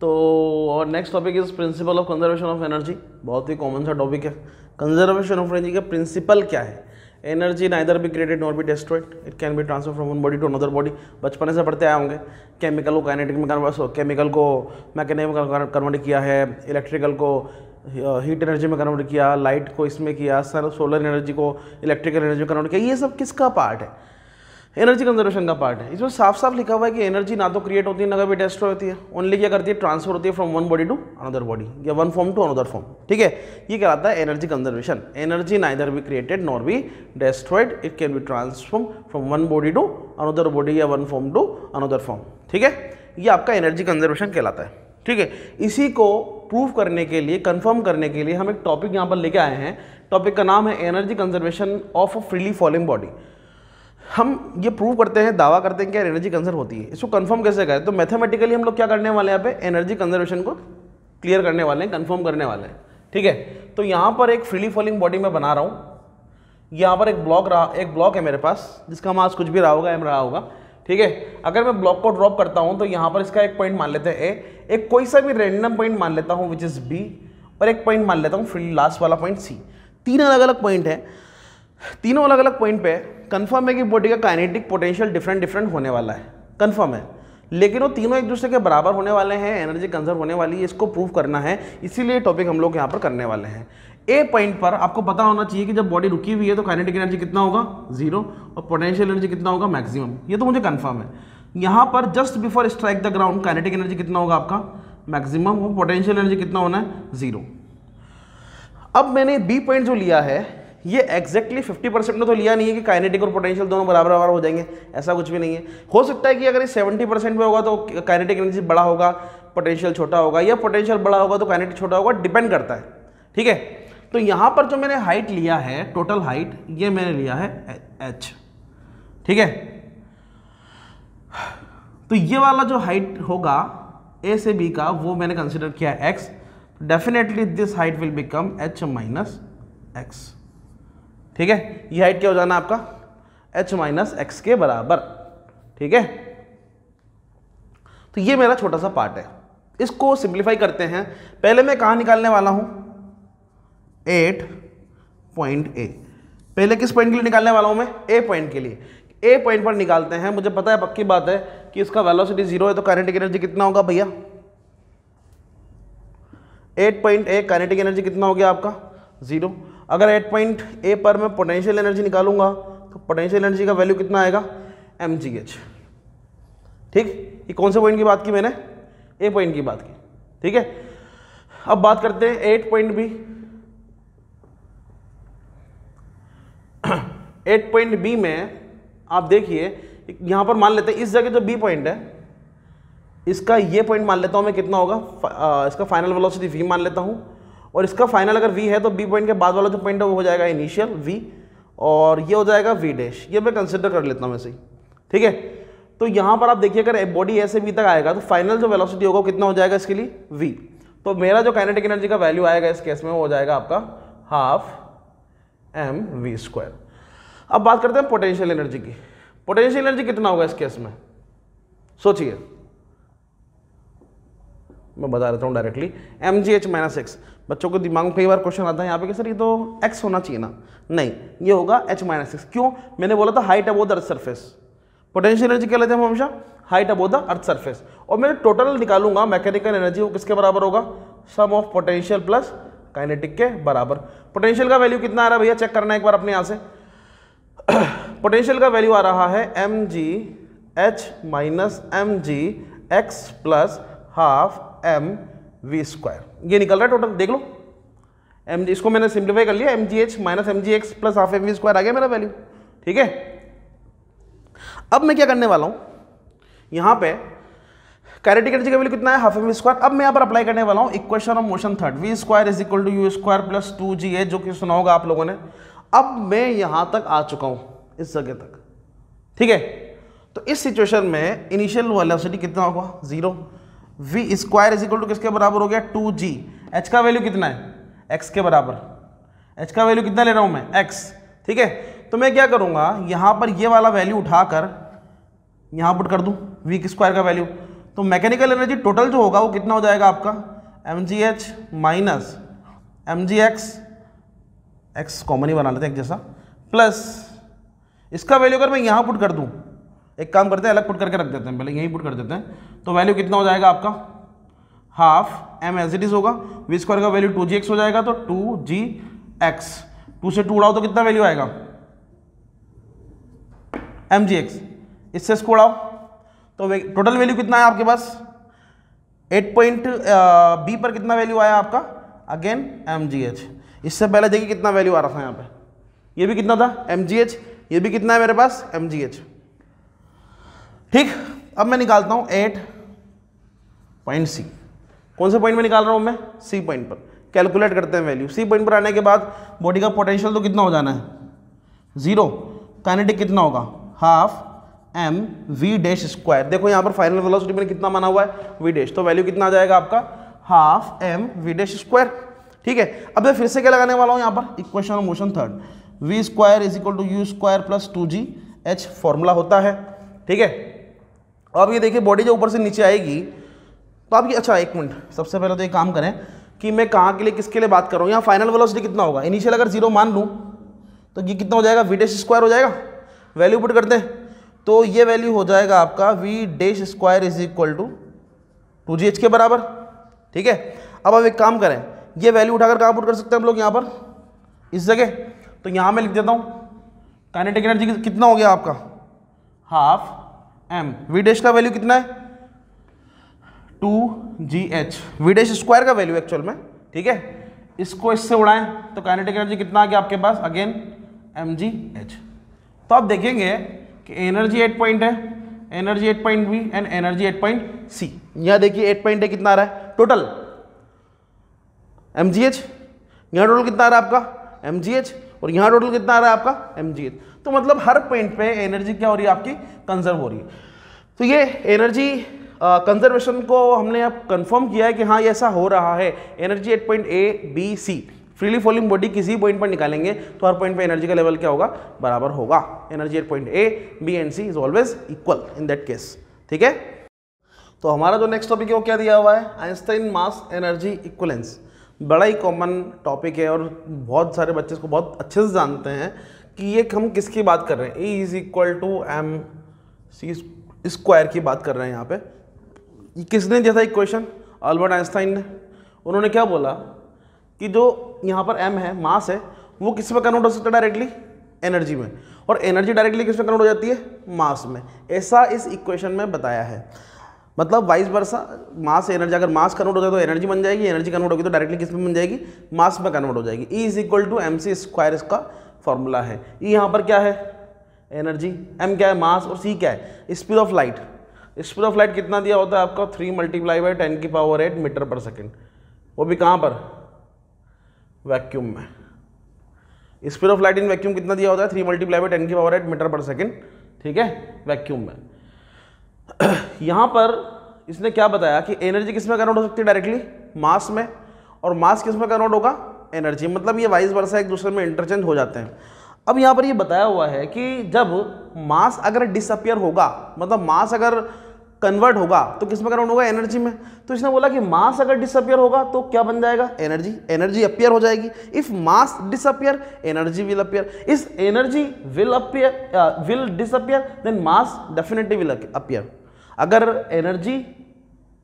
तो और next topic is principle of conservation of energy बहुत ही कॉमन सा टॉपिक है. कंजर्वेशन ऑफ़ एनर्जी का प्रिंसिपल क्या है? Energy neither be created not be destroyed it can be transfer from one body to another body बचपन से पढ़ते आए होंगे. केमिकल को काइनेटिक में कन्वर्ट केमिकल को मैकेनिक में कन्वर्ट किया है. इलेक्ट्रिकल को हीट एनर्जी में कन्वर्ट किया. लाइट को इसमें किया. सर सोलर एनर्जी को इलेक्ट्रिकल एनर्जी में कन्वर्ट किया. ये सब किसका पार्ट है? एनर्जी कंजर्वेशन का पार्ट है। इसमें साफ़ साफ़ लिखा हुआ है कि एनर्जी ना तो क्रिएट होती है, ना कभी डेस्ट्रॉय होती है। ओनली क्या करती है? ट्रांसफ़र होती है from one body to another body या one form to another form ठीक है? ये कहलाता है energy conservation energy neither be created nor be destroyed it can be transform from one body to another body या one form to another form ठीक है? ये आपका एनर्जी कंजर्वेशन कहलाता है। ठीक है? इसी को प्रूव करने के लिए कंफर्म करने के लिए हम एक टॉपिक यहाँ पर लेके आए हैं। टॉपिक का नाम है energy conservation of a freely falling body हम ये प्रूव करते हैं, दावा करते हैं कि यार एनर्जी कंजर्व होती है। इसको कंफर्म कैसे करें? तो मैथमेटिकली हम लोग क्या करने वाले हैं यहाँ पे? एनर्जी कंजर्वेशन को क्लियर करने वाले हैं कंफर्म करने वाले हैं। ठीक है? तो यहाँ पर एक फ्रीली फॉलिंग बॉडी में बना रहा हूँ। यहाँ पर एक ब्लॉक रहा, एक ब्लॉक है मेरे पास, जिसका मास कुछ भी रहा होगा एम रहा होगा। ठीक है? अगर मैं ब्लॉक को ड्रॉप करता हूँ तो यहाँ पर इसका एक पॉइंट मान लेते हैं ए एक कोई सा भी रैंडम पॉइंट मान लेता हूँ विच इज़ बी और एक पॉइंट मान लेता हूँ फ्री लास्ट वाला पॉइंट सी तीन अलग अलग पॉइंट है। तीनों अलग अलग पॉइंट पे कंफर्म है कि बॉडी का काइनेटिक पोटेंशियल डिफरेंट डिफरेंट होने वाला है। कंफर्म है। लेकिन वो तीनों एक दूसरे के बराबर होने वाले हैं एनर्जी कंजर्व होने वाली है, इसको प्रूव करना है। इसीलिए टॉपिक हम लोग यहाँ पर करने वाले हैं। ए पॉइंट पर आपको पता होना चाहिए कि जब बॉडी रुकी हुई है तो काइनेटिक एनर्जी कितना होगा? ज़ीरो और पोटेंशियल एनर्जी कितना होगा? मैक्सिमम ये तो मुझे कन्फर्म है। यहाँ पर just before strike the ground kinetic energy कितना होगा आपका? मैक्सिमम और पोटेंशियल एनर्जी कितना होना है? ज़ीरो अब मैंने बी पॉइंट जो लिया है ये एक्जैक्टली फिफ्टी परसेंट ने तो लिया नहीं है कि काइनेटिक और पोटेंशियल दोनों बराबर बराबर हो जाएँगे, ऐसा कुछ भी नहीं है। हो सकता है कि अगर ये सेवेंटी परसेंट में होगा तो काइनेटिक एनर्जी बड़ा होगा पोटेंशियल छोटा होगा, या पोटेंशियल बड़ा होगा तो काइनेटिक छोटा होगा डिपेंड करता है, ठीक है? तो यहाँ पर जो मैंने हाइट लिया है टोटल हाइट ये मैंने लिया है एच ठीक है? तो ये वाला जो हाइट होगा ए से बी का, वो मैंने कंसिडर किया X definitely this height will become H minus X ठीक है? ये हाइट क्या हो जाना आपका? एच माइनस एक्स के बराबर। ठीक है? तो ये मेरा छोटा सा पार्ट है। इसको सिंप्लीफाई करते हैं। पहले मैं कहाँ निकालने वाला हूँ? एट पॉइंट ए पहले किस पॉइंट के लिए निकालने वाला हूँ मैं? ए पॉइंट के लिए। ए पॉइंट पर निकालते हैं। मुझे पता है, पक्की बात है कि इसका वेलोसिटी ज़ीरो है तो काइनेटिक एनर्जी कितना होगा भैया? At point A kinetic energy कितना हो गया आपका? ज़ीरो अगर एट पॉइंट ए पर मैं पोटेंशियल एनर्जी निकालूँगा तो पोटेंशियल एनर्जी का वैल्यू कितना आएगा? एम जी एच ठीक? ये कौन से पॉइंट की बात की मैंने? ए पॉइंट की बात की। ठीक है? अब बात करते हैं at point B at point B में आप देखिए, यहाँ पर मान लेते हैं, इस जगह जो बी पॉइंट है, इसका ये पॉइंट मान लेता हूँ मैं कितना होगा? इसका फाइनल वेलोसिटी वी मान लेता हूँ। और इसका फाइनल अगर वी है तो बी पॉइंट के बाद वाला जो पॉइंट है वो हो जाएगा इनिशियल वी और ये हो जाएगा वी डैश ये मैं कंसिडर कर लेता हूँ वैसे ही। ठीक है? तो यहाँ पर आप देखिए, अगर बॉडी ऐसे वी तक आएगा तो फाइनल जो वेलोसिटी होगा कितना हो जाएगा इसके लिए वी तो मेरा जो काइनेटिक एनर्जी का वैल्यू आएगा इस केस में, वो हो जाएगा आपका हाफ़ एम वी स्क्वायर अब बात करते हैं पोटेंशियल एनर्जी की। पोटेंशियल एनर्जी कितना होगा इस केस में? सोचिए। मैं बता देता हूँ directly M G H minus X बच्चों को दिमाग में कई बार क्वेश्चन आता है, यहाँ पे कि सर ये तो एक्स होना चाहिए ना? नहीं, ये होगा एच माइनस एक्स क्यों? मैंने बोला था height above the earth surface potential energy क्या लेते हैं हम हमेशा? Height above the earth surface और मैं टोटल निकालूँगा मैकेनिकल एनर्जी वो किसके बराबर होगा? Sum of potential plus kinetic के बराबर. पोटेंशियल का वैल्यू कितना आ रहा है भैया? चेक करना है एक बार अपने यहाँ से. पोटेंशियल का वैल्यू आ रहा है M G H minus M G X plus half M V square ये निकल रहा है टोटल देख लो। एम इसको मैंने सिंप्लीफाई कर लिया M G H minus M G X plus half M V square आ गया मेरा वैल्यू ठीक है? अब मैं क्या करने वाला हूँ? यहाँ पे कैरेटिक एनर्जी का वैल्यू कितना है? हाफ़ एम वी स्क्वायर अब मैं यहाँ पर अप्लाई करने वाला हूँ equation of motion third V square is equal to U square plus two G A जो कि सुना होगा आप लोगों ने। अब मैं यहाँ तक आ चुका हूँ, इस जगह तक। ठीक है? तो इस सिचुएशन में इनिशियल वेलोसिटी कितना होगा? Zero V square is equal to किसके बराबर हो गया? टू जी एच का वैल्यू कितना है? एक्स के बराबर. एच का वैल्यू कितना ले रहा हूँ मैं? एक्स ठीक है? तो मैं क्या करूँगा? यहाँ पर ये वाला वैल्यू उठाकर, यहाँ पुट कर दूँ वी स्क्वायर का वैल्यू तो मैकेनिकल एनर्जी टोटल जो होगा वो कितना हो जाएगा आपका? M G H minus M G X X common ही बना लेते हैं एक जैसा. प्लस इसका वैल्यू अगर मैं यहाँ पुट कर दूँ, एक काम करते हैं, अलग पुट करके रख देते हैं, पहले यहीं पुट कर देते हैं. तो वैल्यू कितना हो जाएगा आपका? Half M as it is होगा। वी स्क्वायर का वैल्यू टू जी एक्स हो जाएगा तो टू जी एक्स टू से टू उड़ाओ तो कितना वैल्यू आएगा? एम जी एक्स इससे इसको उड़ाओ। तो टोटल वैल्यू कितना है आपके पास? एट पॉइंट बी पर कितना वैल्यू आया आपका? अगेन एम जी एच इससे पहले देखिए कितना वैल्यू आ रहा था यहाँ पे। ये भी कितना था? एम जी एच ये भी कितना है मेरे पास? एम जी एच ठीक, अब मैं निकालता हूँ। एट पॉइंट सी कौन से पॉइंट में निकाल रहा हूँ मैं? सी पॉइंट पर। कैलकुलेट करते हैं वैल्यू सी पॉइंट पर आने के बाद बॉडी का पोटेंशियल तो कितना हो जाना है? ज़ीरो काइनेटिक कितना होगा? Half M V dash square देखो यहाँ पर फाइनल वेलोसिटी मैंने कितना माना हुआ है? वी डैश तो वैल्यू कितना आ जाएगा आपका? Half M V dash square ठीक है? अब मैं फिर से क्या लगाने वाला हूँ यहाँ पर? Equation of motion third V square is equal to U square plus two G H formula होता है। ठीक है? अब ये देखिए बॉडी जो ऊपर से नीचे आएगी तो आप ये अच्छा एक मिनट। सबसे पहले तो ये काम करें कि मैं कहाँ के लिए, किसके लिए बात कर रहा हूँ? यहाँ फाइनल वेलोसिटी कितना होगा? इनिशियल अगर ज़ीरो मान लूँ तो ये कितना हो जाएगा? वी डैश स्क्वायर हो जाएगा? वैल्यू पुट करते हैं। तो ये वैल्यू हो जाएगा आपका V dash square is equal to two G H के बराबर। ठीक है? अब अब एक काम करें। ये वैल्यू उठाकर कहाँ पुट कर सकते हैं हम लोग यहाँ पर? इस जगह। तो यहाँ मैं लिख देता हूँ। काइनेटिक एनर्जी कितना हो गया आपका? हाफ़ एम वी डैश का वैल्यू कितना है? Two G H V dash square का वैल्यू एक्चुअल में, ठीक है? इसको इससे उड़ाएँ तो काइनेटिक एनर्जी कितना आ गया आपके पास? अगेन एम जी एच तो आप देखेंगे कि एनर्जी एट पॉइंट है energy at point B and energy at point C यहाँ देखिए एट पॉइंट है कितना आ रहा है? टोटल एम जी एच यहाँ टोटल कितना आ रहा है आपका? एम जी एच और यहाँ टोटल कितना आ रहा है आपका? एम जी एच तो मतलब हर पॉइंट पे एनर्जी क्या हो रही है आपकी? कंजर्व हो रही है। तो ये एनर्जी कंजर्वेशन को हमने अब कंफर्म किया है कि हाँ ये ऐसा हो रहा है। Energy at point A B C freely falling body किसी पॉइंट पर निकालेंगे तो हर पॉइंट पे एनर्जी का लेवल क्या होगा? बराबर होगा। Energy at point A B and C is always equal in that case ठीक है? तो हमारा जो नेक्स्ट टॉपिक है, वो क्या दिया हुआ है? आइंस्टाइन मास एनर्जी इक्वलेंस बड़ा ही कॉमन टॉपिक है और बहुत सारे बच्चे इसको बहुत अच्छे से जानते हैं कि ये हम किसकी बात कर रहे हैं? E is equal to M C square की बात कर रहे हैं यहाँ पे। किसने दिया था इक्वेशन अल्बर्ट आइंस्टाइन ने। उन्होंने क्या बोला कि जो यहाँ पर एम है, मास है, वो किसमें कन्वर्ट हो सकता है डायरेक्टली एनर्जी में। और एनर्जी डायरेक्टली किसमें कन्वर्ट हो जाती है? मास में। ऐसा इस इक्वेशन में बताया है। मतलब वाइस वर्षा मास एनर्जी अगर मास कन्वर्ट हो जाए तो एनर्जी बन जाएगी एनर्जी कन्वर्ट होगी तो डायरेक्टली किसमें बन जाएगी? मास में कन्वर्ट हो जाएगी। E is equal to M C square इसका फॉर्मूला है। ई e यहाँ पर क्या है? एनर्जी एम क्या है? मास। और सी क्या है? Speed of light speed of light कितना दिया होता है आपका? थ्री मल्टीप्लाई बाई टेन की पावर एट मीटर पर सेकेंड वो भी कहाँ पर? वैक्यूम में. Speed of light in vacuum कितना दिया होता है? थ्री मल्टीप्लाई बाई टेन की पावर एट मीटर पर सेकेंड ठीक है? वैक्यूम में. यहाँ पर इसने क्या बताया कि एनर्जी किसमें कन्वर्ट हो सकती है डायरेक्टली मास में. और मास किसमें कन्वर्ट होगा? एनर्जी मतलब ये वाइस वर्षा एक दूसरे में इंटरचेंज हो जाते हैं. अब यहाँ पर ये बताया हुआ है कि जब मास अगर डिसअपियर होगा मतलब मास अगर कन्वर्ट होगा तो किसमें कन्वर्ट होगा? एनर्जी में। तो इसने बोला कि मास अगर डिसअपियर होगा तो क्या बन जाएगा? एनर्जी एनर्जी अपियर हो जाएगी। If mass disappear energy will appear इस energy will appear will disappear then mass definitely will appear अगर एनर्जी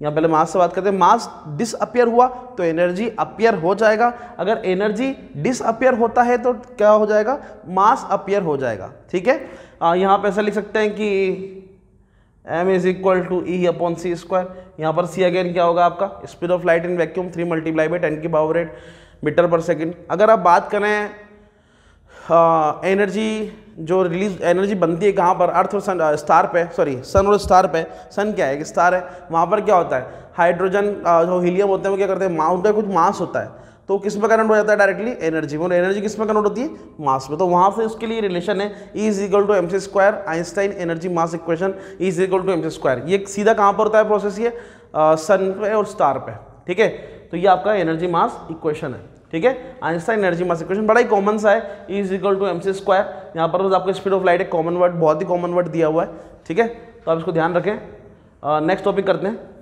यहाँ पहले मास से बात करते हैं मास डिसअपियर हुआ तो एनर्जी अपियर हो जाएगा। अगर एनर्जी डिसअपियर होता है तो क्या हो जाएगा? मास अपियर हो जाएगा। ठीक है? यहाँ पे ऐसा लिख सकते हैं कि M is equal to E upon C square यहाँ पर सी अगेन क्या होगा आपका? Speed of light in vacuum three multiply by ten की पावर एट मीटर पर सेकेंड अगर आप बात करें एनर्जी जो रिलीज़ एनर्जी बनती है कहाँ पर? अर्थ और सन स्टार पे सॉरी सन और स्टार पे. सन क्या है? कि स्टार है. वहाँ पर क्या होता है? हाइड्रोजन जो हीलियम होते हैं, वो क्या करते हैं? माउंट का कुछ मास होता है. तो किसमें कन्वर्ट हो जाता है डायरेक्टली एनर्जी में। और एनर्जी किसमें कन्वर्ट होती है? मास में। तो वहाँ से उसके लिए रिलेशन है। E is equal to M C square Einstein energy mass equation E is equal to M C square ये सीधा कहाँ पर होता है प्रोसेस ये? सन पे और स्टार पे। ठीक है? तो ये आपका एनर्जी मास इक्वेशन है। ठीक है? आइंस्टाइन एनर्जी मास इक्वेशन बड़ा ही कॉमन सा है। E is equal to M C square यहाँ पर आपको स्पीड ऑफ़ लाइट एक कॉमन वर्ड बहुत ही कॉमन वर्ड दिया हुआ है। ठीक है? तो आप इसको ध्यान रखें। नेक्स्ट टॉपिक करते हैं।